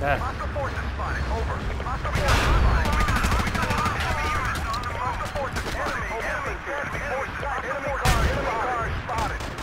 Come here, sniper. There. Hostile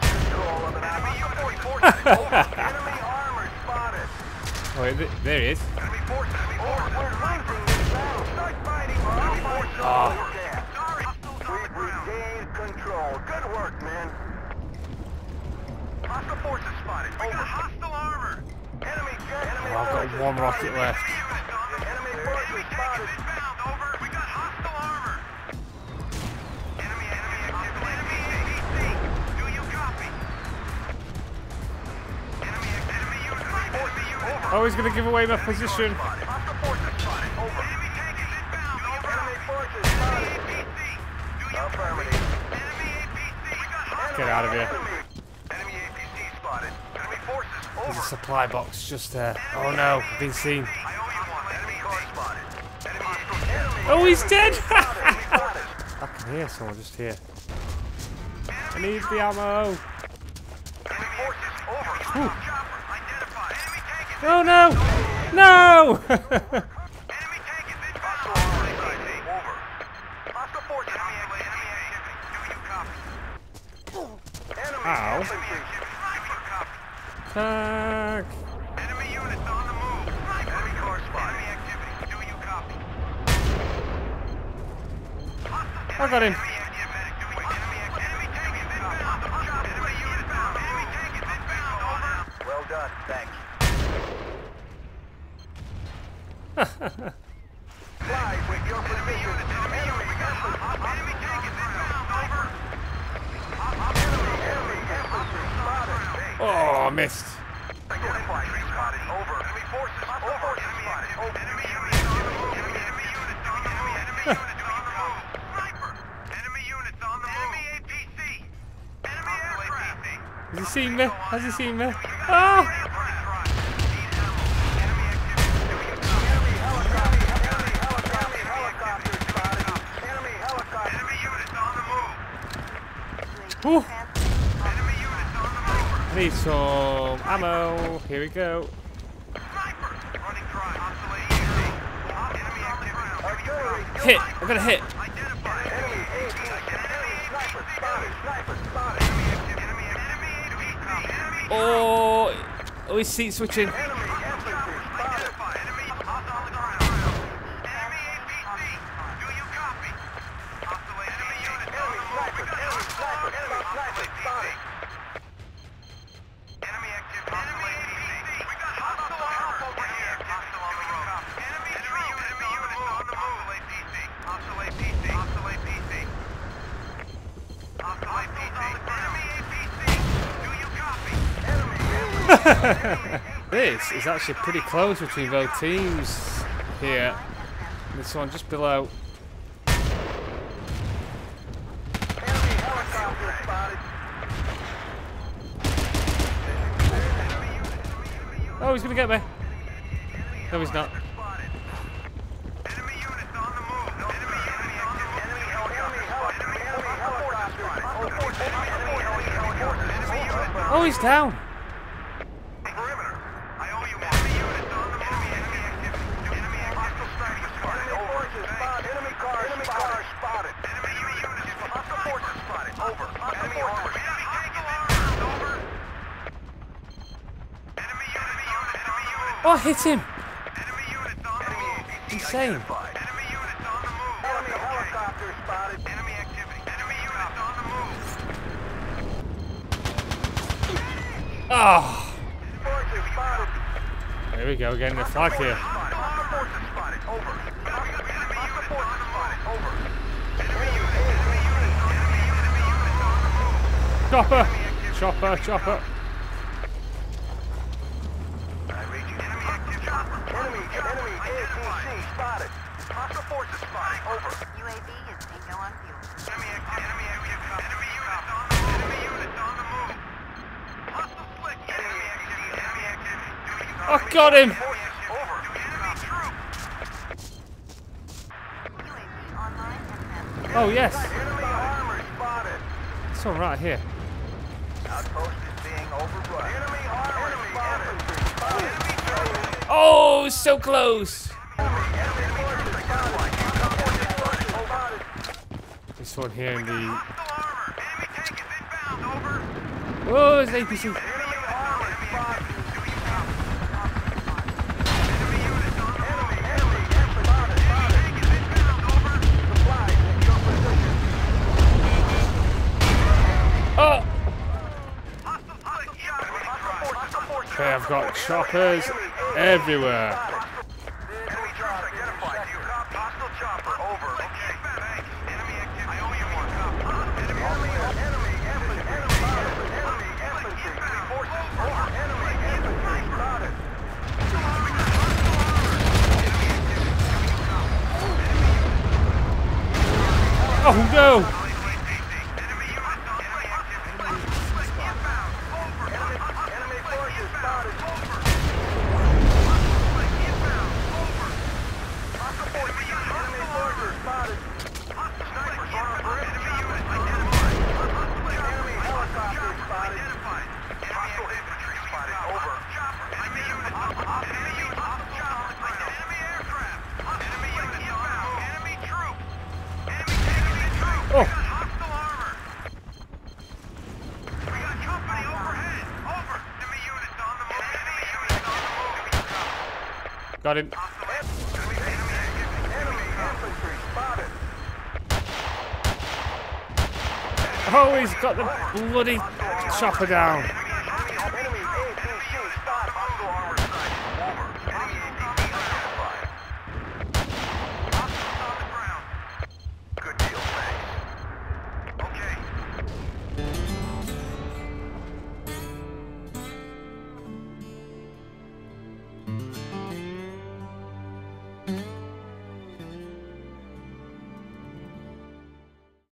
control of an enemy unit forces, over. Enemy armor spotted. Wait, th there he is. Enemy ah. Control. Good work, men. Hostile forces spotted. We got hostile armor. Enemy jet. Enemy Oh, I've got one rocket spotted. left. Enemy forces spotted. Inbound, over. We got hostile armor. Enemy, enemy activity. Enemy APC. Do you copy? Enemy, enemy unit. Enemy unit. Oh, he's gonna give away my position. Hostile Get out of here. Enemy. Enemy spotted. Enemy forces. There's a supply box just there. Oh no, I've been seen. I owe you one. Enemy car spotted. Enemy APC. Oh, he's dead! I can hear someone just here. I need the ammo. Enemy forces. Over. Hostile chopper. Identify. Enemy tank is Oh no! No! Enemy tank is inbound. Hostile APC. Over. Hostile forces. Enemy, enemy activity. Do you copy? Enemy Ow. infantry. Tag. Enemy units on the move. Enemy car spot. Enemy activity. Do you copy? I got him. Enemy medic. Do you- enemy act- enemy tank is inbound. Enemy unit bound. Enemy tank is inbound. Over. Well done. Thanks. Fly with your enemy unit. Enemy unit. We got enemy tank Enemy aircraft. Has he seen me? Has he seen me? Ah! Ooh. Need some ammo. Here we go. Hit. I got a hit. Oh, oh, he's seat switching. Enemy This is actually pretty close between both teams here. This one just below. Oh, he's gonna get me. No, he's not. Spotted. Enemy units on the move. Enemy units on the move. Enemy helicopter spotted. Enemy helicopter. Enemy units. Oh, he's down. Perimeter. I owe you one. Enemy units on the move. Enemy, enemy activity. Enemy hostile strike spotted. Enemy forces spotted. Enemy car enemy car spotted. Enemy units. Hostile forces spotted. Over. Enemy armor. Enemy tank can't hit him. Enemy units on the move. Insane. Enemy units on the move. Enemy helicopter spotted. Enemy activity. Enemy units on the move. Ah. Forces spotted. There we go, getting the flag here. Hostile forces spotted. Over. Hostile forces spotted. Over. Enemy units. Enemy units. Enemy enemy units on the move. Chopper. Chopper, chopper. I read you. Enemy activity. Enemy. Enemy APC spotted. Hostile forces spotted. Over. UAV is bingo on fuel. Enemy activity. Enemy. Enemy units on the move. Enemy units on the move. Hostile slick. Enemy activity. Enemy activity. I got him. Over. Enemy troops. UAV online and. Oh, yes. Enemy armor spotted. It's all right here. Outpost is being overrun. Enemy armor spotted. Enemy troops. Oh, so close. Enemy forces spotted. Spotted. This one here in the... Hostile armor. Enemy tank is inbound. Over. Oh, it's APC. Over. Enemy. Infantry. Spotted. Oh, no. Got him. Oh, he's got the bloody chopper down.